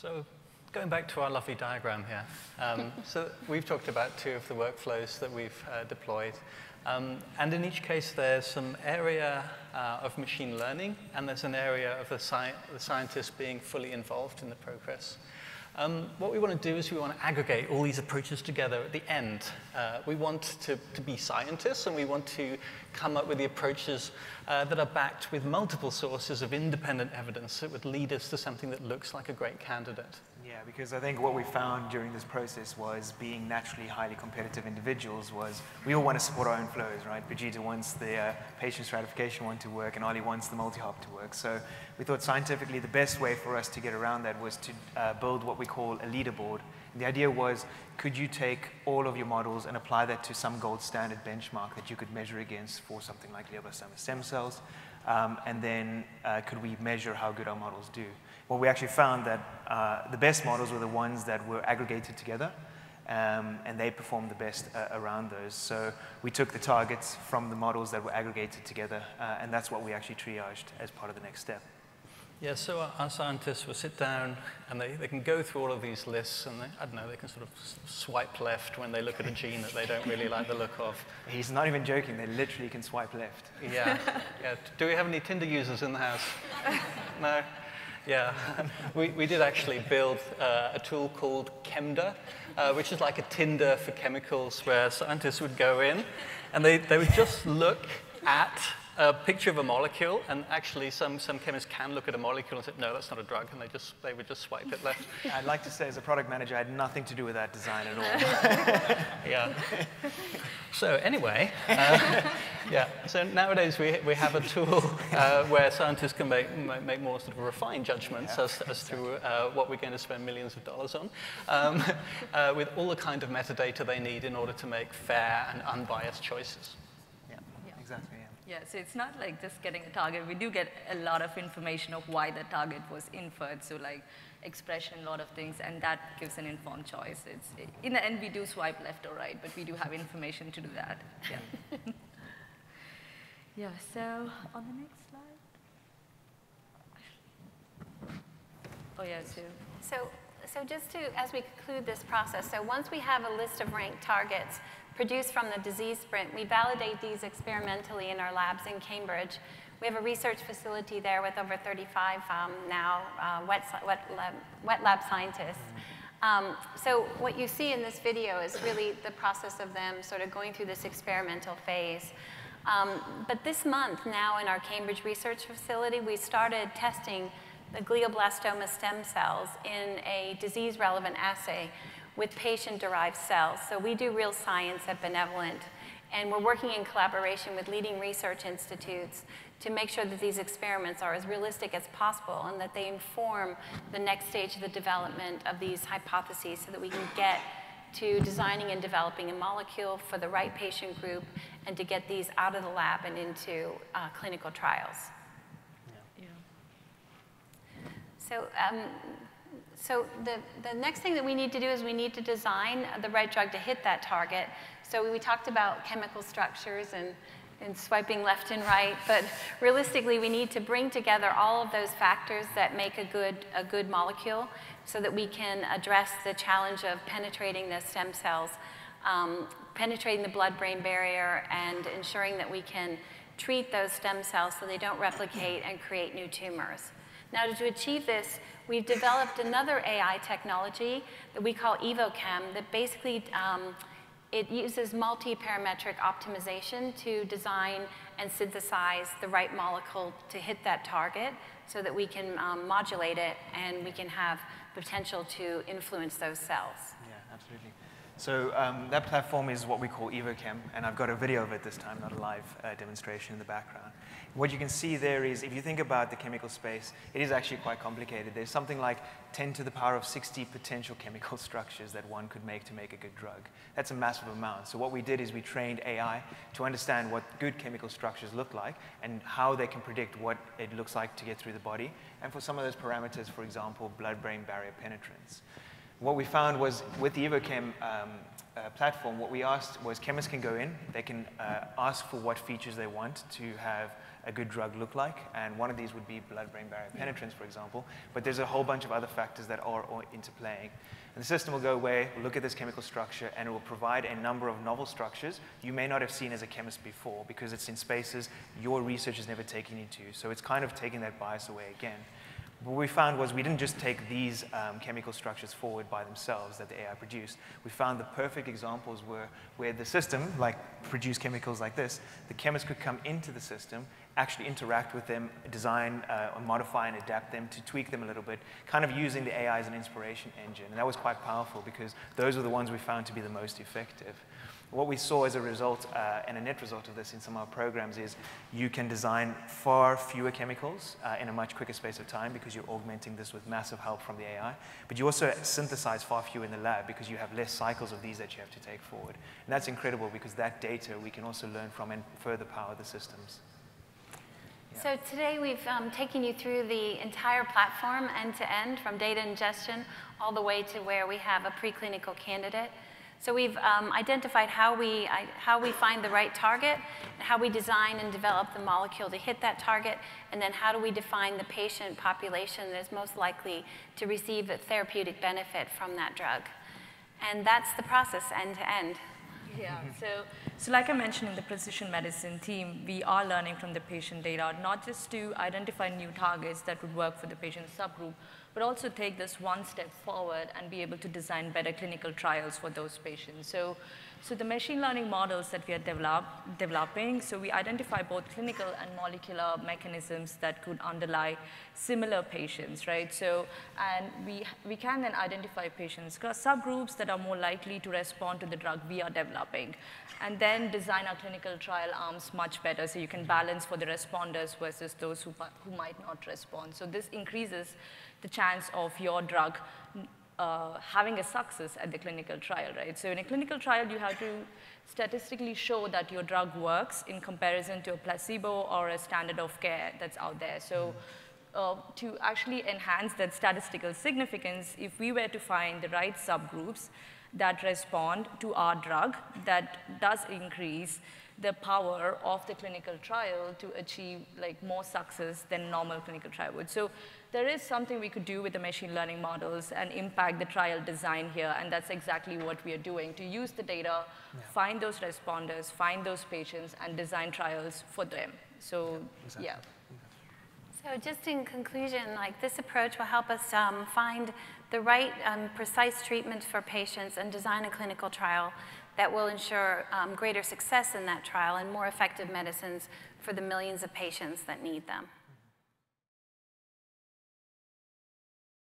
So going back to our lovely diagram here, um, so we've talked about two of the workflows that we've uh, deployed. Um, and in each case, there's some area uh, of machine learning, and there's an area of the, sci the scientist being fully involved in the progress. Um, what we want to do is we want to aggregate all these approaches together at the end. Uh, we want to, to, be scientists and we want to come up with the approaches uh, that are backed with multiple sources of independent evidence that would lead us to something that looks like a great candidate. Yeah, because I think what we found during this process was being naturally highly competitive individuals was we all want to support our own flows, right? Vegeta wants the uh, patient stratification one to work and Ollie wants the multi-hop to work. So we thought scientifically the best way for us to get around that was to uh, build what we call a leaderboard. The idea was, could you take all of your models and apply that to some gold standard benchmark that you could measure against for something like glioblastoma stem cells? Um, and then uh, could we measure how good our models do? Well, we actually found that uh, the best models were the ones that were aggregated together, um, and they performed the best uh, around those. So we took the targets from the models that were aggregated together, uh, and that's what we actually triaged as part of the next step. Yeah, so our, our, scientists will sit down and they, they can go through all of these lists and they, I don't know, they can sort of swipe left when they look at a gene that they don't really like the look of. He's not even joking, they literally can swipe left. Yeah, yeah. Do we have any Tinder users in the house? No? Yeah, we, we did actually build uh, a tool called Chemda, uh, which is like a Tinder for chemicals where scientists would go in and they, they would just look at a picture of a molecule, and actually some, some chemists can look at a molecule and say, no, that's not a drug, and they, just, they would just swipe it left. I'd like to say, as a product manager, I had nothing to do with that design at all. yeah. So anyway, uh, yeah, so nowadays we, we have a tool uh, where scientists can make, make more sort of refined judgments yeah, as, as to uh, what we're going to spend millions of dollars on, um, uh, with all the kind of metadata they need in order to make fair and unbiased choices. Yeah, yeah. exactly. Yeah, so it's not like just getting a target. We do get a lot of information of why the target was inferred. So like expression, a lot of things, and that gives an informed choice. It's, in the end, we do swipe left or right, but we do have information to do that. Yeah. yeah, so on the next slide. Oh, yeah, so. So, so just to, as we conclude this process, so once we have a list of ranked targets, produced from the disease sprint. We validate these experimentally in our labs in Cambridge. We have a research facility there with over 35 um, now uh, wet, wet, lab, wet lab scientists. Um, so what you see in this video is really the process of them sort of going through this experimental phase. Um, but this month now in our Cambridge research facility, we started testing the glioblastoma stem cells in a disease-relevant assay with patient-derived cells. So we do real science at Benevolent, and we're working in collaboration with leading research institutes to make sure that these experiments are as realistic as possible and that they inform the next stage of the development of these hypotheses so that we can get to designing and developing a molecule for the right patient group and to get these out of the lab and into uh, clinical trials. Yeah. yeah. So um, so the, the next thing that we need to do is we need to design the right drug to hit that target. So we talked about chemical structures and, and swiping left and right, but realistically we need to bring together all of those factors that make a good, a good molecule so that we can address the challenge of penetrating the stem cells, um, penetrating the blood-brain barrier, and ensuring that we can treat those stem cells so they don't replicate and create new tumors. Now to achieve this, we've developed another AI technology that we call EvoChem that basically um, it uses multi-parametric optimization to design and synthesize the right molecule to hit that target so that we can um, modulate it and we can have potential to influence those cells. Yeah, absolutely. So um, that platform is what we call EvoChem, and I've got a video of it this time, not a live uh, demonstration in the background. What you can see there is, if you think about the chemical space, it is actually quite complicated. There's something like 10 to the power of 60 potential chemical structures that one could make to make a good drug. That's a massive amount. So what we did is we trained AI to understand what good chemical structures look like and how they can predict what it looks like to get through the body. And for some of those parameters, for example, blood-brain barrier penetrance. What we found was with the EvoChem um, uh, platform, what we asked was chemists can go in, they can uh, ask for what features they want to have a good drug look like, and one of these would be blood-brain barrier penetrance, for example, but there's a whole bunch of other factors that are, interplaying. And the system will go away, look at this chemical structure, and it will provide a number of novel structures you may not have seen as a chemist before because it's in spaces your research has never taken you to. So it's kind of taking that bias away again. What we found was we didn't just take these um, chemical structures forward by themselves that the AI produced. We found the perfect examples were where the system, like produced chemicals like this, the chemist could come into the system, actually interact with them, design, uh, modify and adapt them to tweak them a little bit, kind of using the AI as an inspiration engine. And that was quite powerful because those were the ones we found to be the most effective. What we saw as a result, uh, and a net result of this in some of our programs is you can design far fewer chemicals uh, in a much quicker space of time because you're augmenting this with massive help from the AI. But you also synthesize far fewer in the lab because you have less cycles of these that you have to take forward. And that's incredible because that data we can also learn from and further power the systems. Yeah. So today we've um, taken you through the entire platform end to end from data ingestion all the way to where we have a preclinical candidate. So we've um, identified how we, how we find the right target, how we design and develop the molecule to hit that target, and then how do we define the patient population that is most likely to receive a therapeutic benefit from that drug. And that's the process end to end. Yeah, so, so like I mentioned in the precision medicine team, we are learning from the patient data, not just to identify new targets that would work for the patient subgroup, but also take this one step forward and be able to design better clinical trials for those patients. So, so the machine learning models that we are develop, developing, so we identify both clinical and molecular mechanisms that could underlie similar patients, right? So, and we, we can then identify patients, subgroups that are more likely to respond to the drug we are developing, and then design our clinical trial arms much better so you can balance for the responders versus those who, who might not respond. So this increases the chance of your drug uh, having a success at the clinical trial, right? So in a clinical trial, you have to statistically show that your drug works in comparison to a placebo or a standard of care that's out there. So uh, to actually enhance that statistical significance, if we were to find the right subgroups that respond to our drug, that does increase the power of the clinical trial to achieve like more success than normal clinical trial would. So there is something we could do with the machine learning models and impact the trial design here, and that's exactly what we are doing, to use the data, yeah. find those responders, find those patients, and design trials for them. So, yeah. Exactly. yeah. So just in conclusion, like this approach will help us um, find the right um, precise treatment for patients and design a clinical trial that will ensure um, greater success in that trial and more effective medicines for the millions of patients that need them.